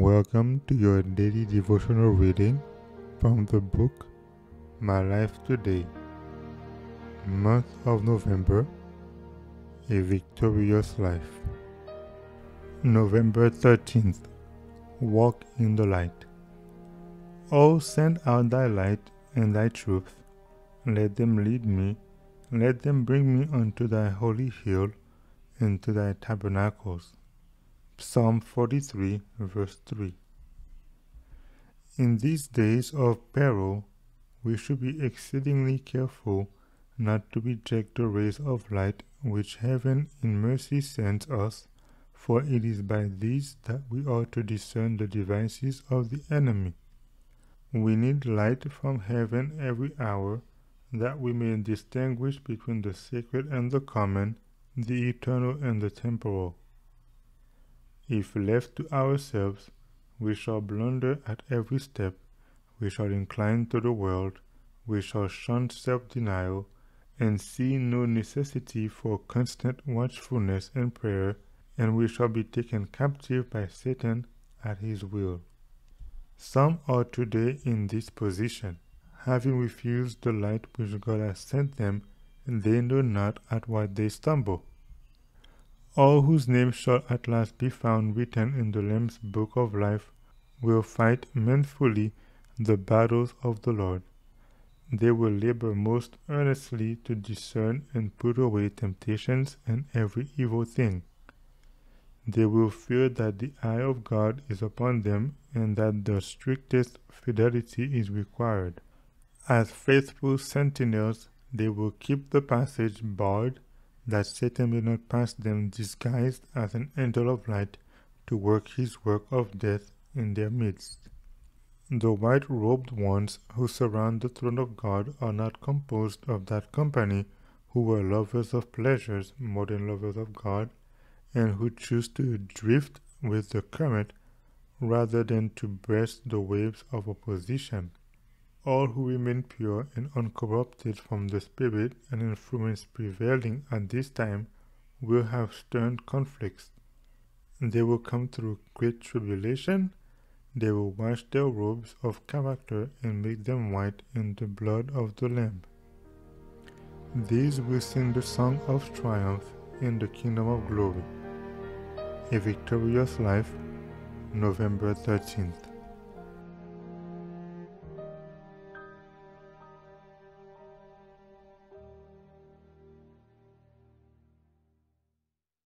Welcome to your daily devotional reading from the book My Life Today, month of November, A Victorious Life. November 13th, Walk in the Light. Oh, send out thy light and thy truth. Let them lead me, let them bring me unto thy holy hill, and to thy tabernacles. Psalm 43, verse 3. In these days of peril, we should be exceedingly careful not to reject the rays of light which heaven in mercy sends us, for it is by these that we are to discern the devices of the enemy. We need light from heaven every hour, that we may distinguish between the sacred and the common, the eternal and the temporal. If left to ourselves, we shall blunder at every step, we shall incline to the world, we shall shun self denial, and see no necessity for constant watchfulness and prayer, and we shall be taken captive by Satan at his will. Some are today in this position, having refused the light which God has sent them, and they know not at what they stumble. All whose names shall at last be found written in the Lamb's book of life will fight manfully the battles of the Lord. They will labor most earnestly to discern and put away temptations and every evil thing. They will feel that the eye of God is upon them and that the strictest fidelity is required. As faithful sentinels, they will keep the passage barred that Satan may not pass them disguised as an angel of light to work his work of death in their midst. The white robed ones who surround the throne of God are not composed of that company who were lovers of pleasures more than lovers of God, and who choose to drift with the current rather than to breast the waves of opposition all who remain pure and uncorrupted from the spirit and influence prevailing at this time will have stern conflicts. They will come through great tribulation. They will wash their robes of character and make them white in the blood of the Lamb. These will sing the song of triumph in the kingdom of glory. A Victorious Life, November 13th.